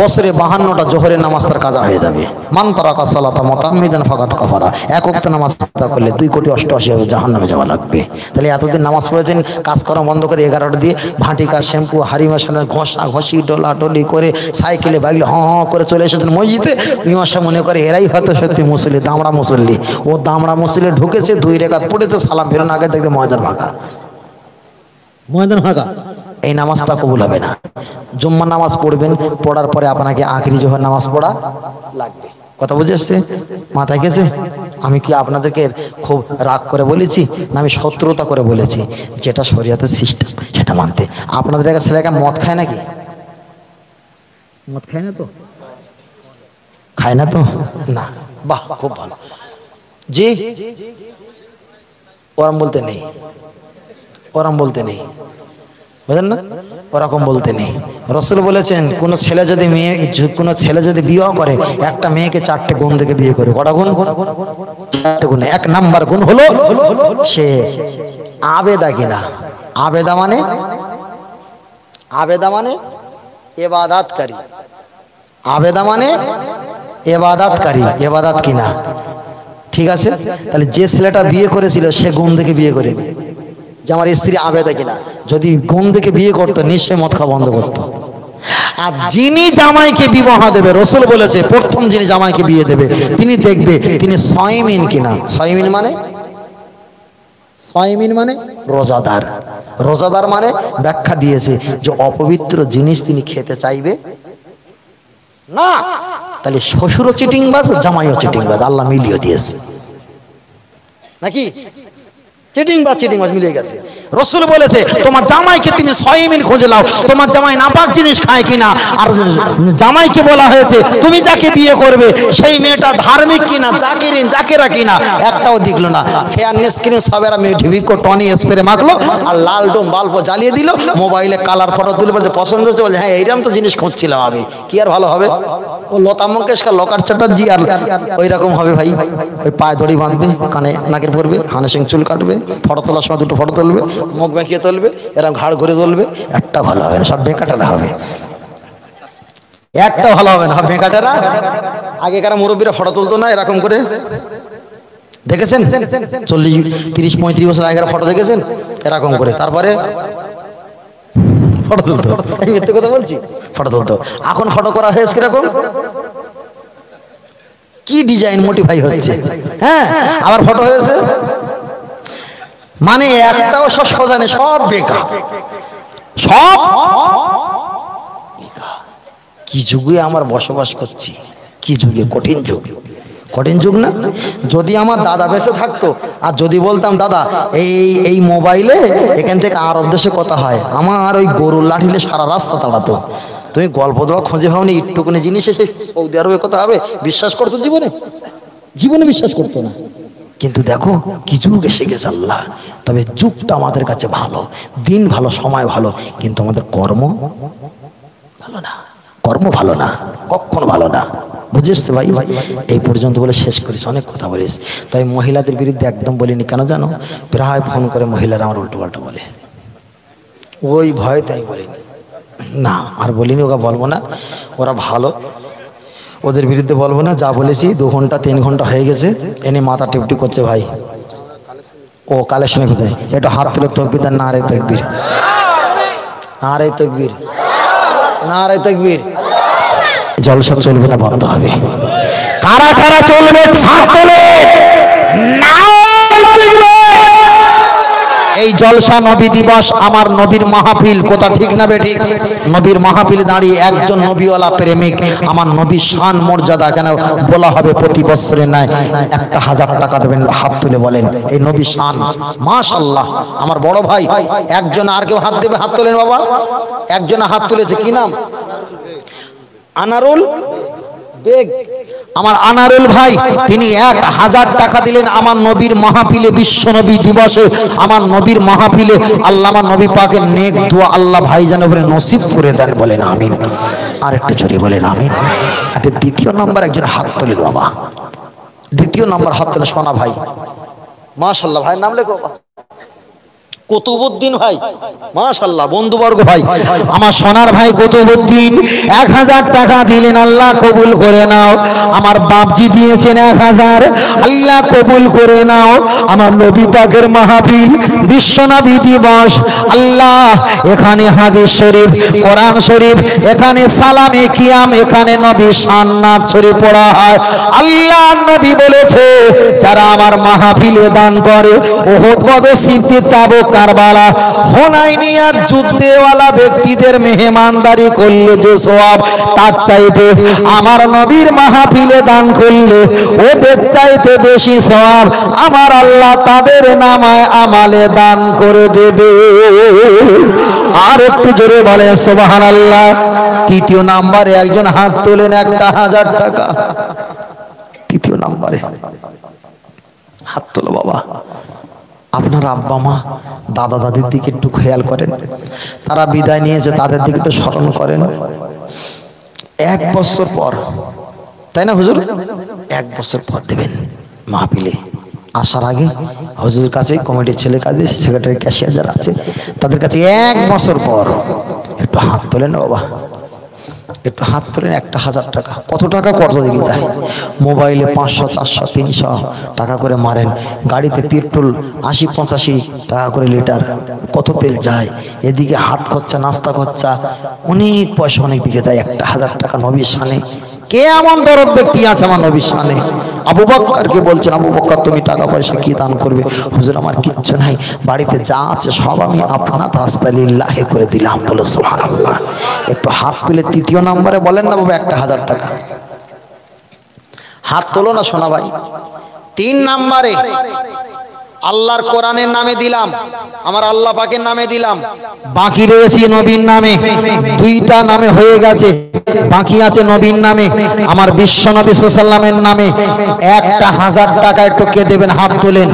বছরে বাহান্নটা জোহরের নামাজ তার কাজা হয়ে যাবে। মান তারাকা সালাতা মোতাম্মিদান ফাকাত কাফারা। এক ওয়াক্ত নামাজ করলে দুই কোটি অষ্টআশি হবে জাহান্নামে যাওয়া লাগবে। তাহলে এতদিন নামাজ পড়েছেন, কাজ করা বন্ধ করে এগারোটা দিয়ে ভাটিকা শ্যাম্পু, হাড়ি মশালা ঘষা, ঘষি, ডলা, ডলি করে সাইকেলে বাইকলে হ হ করে চলে এসেছেন মসজিদে। মীমাংসা মনে করে, এরাই হয়তো সত্যি মুসল্লি, দামড়া মুসল্লি। ও দামড়া মুসল্লি ঢুকেছে, দুই রেখাত পড়েছে, সালাম ফেরন আগে দেখতে ময়দান ফাঁকা। ময়দান ফাঁকা এই নামাজটা কবুল হবে না। জুম্মা নামাজ পড়বেন পড়ার পরে আপনাকে আখরি জোহর নামাজ পড়া লাগবে। কথা বুঝে এসছে? মাথায় গেছে? আমি কি আপনাদেরকে খুব রাগ করে বলেছি না আমি শত্রুতা করে বলেছি? যেটা শরীয়তের সিস্টেম সেটা মানতে। আপনাদের একটা ছেলেকে মদ খায় নাকি? মদ খায় না তো? খায় না তো? না। বাহ খুব ভালো। জি? ওরম বলতে নেই। ওরম বলতে নেই। বুঝলেন না? ওরকম বলতে নেই। রসুল বলেছেন, কোন ছেলে যদি মেয়ে, কোনো ছেলে যদি বিয়ে করে, একটা মেয়েকে চারটে গুণ থেকে বিয়ে করে কটা গুণ? চারটে গুণ। এক নাম্বার গুণ হলো, সে আবেদা কিনা। আবেদা মানে? আবেদা মানে এবাদাতকারী। আবেদা মানে এবাদাতকারী। এবাদাত কিনা। ঠিক আছে? তাহলে যে ছেলেটা বিয়ে করেছিল, সে গুণ দেখে বিয়ে করেনি যে আমার স্ত্রী আবেদা কিনা। যদি গুণ দেখে বিয়ে করতো, নিশ্চয়ই মদ খাওয়া বন্ধ করতো। আর যিনি জামাইকে বিবাহ দেবে, রসুল বলেছে, প্রথম যিনি জামাইকে বিয়ে দেবে, তিনি দেখবে তিনি সয়মিন কিনা। সয়মিন মানে? সয়মিন মানে রোজাদার। রোজাদার মানে ব্যাখ্যা দিয়েছে যে অপবিত্র জিনিস তিনি খেতে চাইবে? না! তাহলে শ্বশুরও চিটিংবাজ, জামাইও চিটিংবাজ, আল্লাহ মিলিয়ে দিয়েছে। নাকি? চিটিং বা চিটিং বাজ মিলে গেছে। রসুল বলেছে, তোমার জামাইকে তুমি ছয় মিনিট খুঁজে নাও। তোমার জামাই নাপাক জিনিস খায় কিনা? আর জামাইকে বলা হয়েছে, তুমি যাকে বিয়ে করবে, সেই মেয়েটা ধার্মিক কিনা, জাকিরিন, জাকেরা কিনা? একটাও দেখল না। ফেয়ারনেস স্ক্রিন সবেরা মেয়ে ঢিবিকো টনি স্প্রে মাখলো আর লাল ডোম বাল্ব জ্বালিয়ে দিল। মোবাইলে কালার ফটো তুলে বলছে, পছন্দ হচ্ছে বলছে হ্যাঁ এইরকম তো জিনিস খুঁজছিলাম আমি। কি আর ভালো হবে? ও লতা মঙ্গেশকর, লকার চ্যাটার্জি আর ওই রকম হবে ভাই। ওই পায়ে দড়ি বাঁধবে, কানে নাকের পরবে, হানে সিং চুল কাটবে। ফটো তোলার সময় দুটো ফটো তুলবে, মুখ বেঁকিয়ে তুলবে এরকম ঘাড় ঘুরে তুলবে, একটা ভালো হবে না, সব বেকাটারা হবে। একটা ভালো হবে না বেকাটারা। আগেকার মুরব্বীরা ফটো তুলতো না, এরকম করে। দেখেছেন? চল্লিশ, তিরিশ, পঁয়ত্রিশ বছর আগের ফটো দেখেছেন? এরকম করে। তারপরে ফটো তুলতো। কথা বলছি, ফটো তুলতো। এখন ফটো করা হয়েছে কীরকম? কি ডিজাইন মোটিফাই হচ্ছে? হ্যাঁ আবার ফটো হয়েছে? মানে একটাও সব সোজা নেই সব বেকার। সব। কি যুগে আমার বসবাস করছি, কি যুগে? কঠিন যুগ। কঠিন যুগ না? যদি আমার দাদা বেঁচে থাকতো, আর যদি বলতাম, দাদা, এই এই মোবাইলে এখান থেকে আরব দেশে কথা হয়, আমার ওই গরুর লাঠিলে সারা রাস্তা তাড়াতো। তুমি গল্প দেওয়া খুঁজে পাওনি একটুকুনি জিনিস এসে সৌদি আরবে কথা হবে, বিশ্বাস করতো জীবনে? জীবনে বিশ্বাস করতো না। কিন্তু দেখো, কি যুগ এসে গেছে আল্লাহ। তবে যুগটা আমাদের কাছে ভালো। দিন ভালো, সময় ভালো, কিন্তু আমাদের কর্ম ভালো না। কর্ম ভালো না, কখনো ভালো না। বুঝেছ ভাই? এই পর্যন্ত বলে শেষ করিস, অনেক কথা বলিস। তাই মহিলাদের বিরুদ্ধে একদম বলিনি, কেন জানো? প্রায় ফোন করে মহিলারা আমার উল্টো পাল্টা বলে। ওই ভয় তাই বলিনি। না, আর বলিনি, ওকে বলব না। ওরা ভালো। ওদের বিরুদ্ধে বলব না, যা বলেছি, দু ঘণ্টা, তিন ঘণ্টা হয়ে গেছে। এনে মাথা টিপটি করছে ভাই। ও, কালেকশনে কোথায়? এটা হাত তুলে তকবির আর না রে তকবির। না রে তকবির। না রে তকবির। জলসা চলবে না, বন্ধ হবে। কারা কারা চলবে? এই জলসা নবী দিবস আমার নবীর মাহফিল, কোথা ঠিক না বে ঠিক নবীর মাহফিল দাঁড়িয়ে একজন নবীওয়ালা প্রেমিক, আমার নবীর শান, মর্যাদা কেন বলা হবে প্রতি বছরে নাই একটা হাজার টাকা দেবেন, হাত তুলে বলেন, এই নবী শান মাশাল্লাহ আমার বড় ভাই, একজন আর কেউ হাত দেবে, হাত তোলেন বাবা, একজন হাত তুলেছে, কি নাম? আনারুল বেগ। আমার আনারুল ভাই, তিনি এক হাজার টাকা দিলেন আমার নবীর মাহফিলে, বিশ্ব নবী দিবসে। আমার নবীর মাহফিলে আল্লাহ আমার নবী পাকে নেক দোয়া আল্লাহ ভাই যেন করে নসিব করে দেন বলেন আমিন। আর একটু চুরি বলেন আমিন। একটা দ্বিতীয় নম্বর একজন হাত তোলেন বাবা। দ্বিতীয় নম্বর হাত তোলে সোনা ভাই। মাশাল্লাহ ভাই নাম লেখো বাবা। কুতুবুদ্দিন ভাই। মাশাল্লাহ বন্ধুবর্গ ভাই। আমার সোনার ভাই কুতুবুদ্দিন এক হাজার টাকা দিলেন আল্লাহ কবুল করে নাও। আমার বাপজি দিয়েছেন এক হাজার আল্লাহ কবুল করে নাও। আমার নবী পাকের মাহফিল বিশ্বনবী দিবস। আল্লাহ এখানে হাদিস শরীফ কোরআন শরীফ এখানে সালামে কিয়াম এখানে নবী সান্নাত শরীফ পড়া হয়। আল্লাহ নবী বলেছে যারা আমার মাহফিলে দান করে ওহদ বদর সিদ্দিক তাবুক কারবালা। হোনাইনিয়ার যুদ্ধেওয়ালা ব্যক্তিদের মেহমানদারি করলে যে সওয়াব, তার চাইতে আমার নবীর মাহফিলে দান করলে ওদের চাইতে বেশি সওয়াব আমার আল্লাহ তাদের নামায় আমালে দান করে দেবে। আর একটু জোরে বলে সুবহানাল্লাহ। তৃতীয় নাম্বারে একজন হাত তোলেন একটা হাজার টাকা। তৃতীয় নাম্বারে। হাত তোলো বাবা। আপনার আব্বা মা, দাদা দাদির দিকে একটু খেয়াল করেন। তারা বিদায় নিয়েছে তাদের দিকে একটু স্মরণ করেন। এক বছর পর, তাই না হুজুর? এক বছর পর দেবেন মাহফিলে। আসার আগে হুজুরের কাছে কমিটির ছেলে কাজে সেক্রেটারি ক্যাশিয়ার যারা আছে, তাদের কাছে এক বছর পর একটু হাত তোলেন বাবা। একটু হাত তোলেন, একটা হাজার টাকা। কত টাকা কত দিকে যায় মোবাইলে পাঁচশো, চারশো, তিনশো টাকা করে মারেন। গাড়িতে পেট্রোল আশি, পঁচাশি টাকা করে লিটার। কত তেল যায়। এদিকে হাত খরচা, নাস্তা খরচা, অনেক পয়সা অনেক দিকে যায়। একটা হাজার টাকা নবীর সানে কে এমন দরদ ব্যক্তি আছে আমার নবীর সানে আবু বক্করকে বলছেন, আবু বক্কর, তুমি টাকা পয়সা কি দান করবে? হুজুর, আমার কিচ্ছু নাই। বাড়িতে যা আছে সব আমি আপনার রাস্তায় লিল্লাহে করে দিলাম। বলো, সুবহানাল্লাহ। একটু হাত তুলে তৃতীয় নম্বরে বলেন না বাবু, একটা হাজার টাকা। হাত তোলো না সোনা ভাই। তিন নাম্বারে, আল্লাহর কোরআনের নামে দিলাম, আমার আল্লাহ পাকের নামে দিলাম। বাকি রয়েছে নবীন নামে। দুইটা নামে হয়ে গেছে। বাকি আছে নবীন নামে, আমার বিশ্ব নবী সাল্লামের নামে। একটা হাজার টাকা একটু কে দেবেন, হাত তোলেন।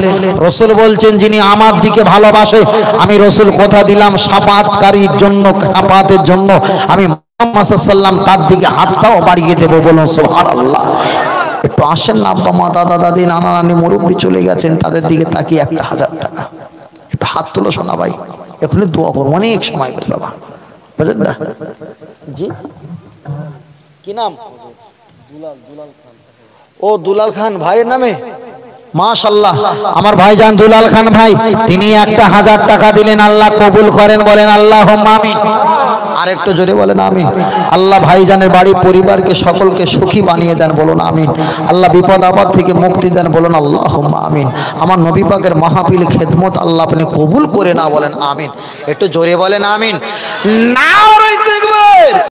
রসুল বলছেন, যিনি আমার দিকে ভালোবাসে, আমি রসুল কথা দিলাম, সাফাতকারীর জন্য সাফাতের জন্য। আমি মোহাম্মদ তার দিকে হাতটাও বাড়িয়ে দেবো বলুন সোহার আল্লাহ একটু আসেন না, আব্বা, মা, দাদা, দাদি, নানা, নানি, মুরব্বী চলে গেছেন, তাদের দিকে তাকিয়ে একটা হাজার টাকা। একটু হাত তুলো শোনা ভাই, এখনই দোয়া করব, অনেক সময় বাবা। বুঝলেন না? জি? কি নাম? ও দুলাল খান ভাইয়ের নামে? মাশাল্লাহ আমার ভাইজান দুলাল খান ভাই তিনি একটা হাজার টাকা দিলেন আল্লাহ কবুল করেন বলেন আল্লাহ আমিন। আর একটু জোরে বলেন আমিন। আল্লাহ ভাইজানের বাড়ি পরিবারকে সকলকে সুখী বানিয়ে দেন বলুন আমিন। আল্লাহ বিপদ আপদ থেকে মুক্তি দেন বলুন আল্লাহ আমিন। আমার নবী পাকের মাহফিল খেদমত আল্লাহ আপনি কবুল করে না বলেন আমিন। একটু জোরে বলেন আমিন। না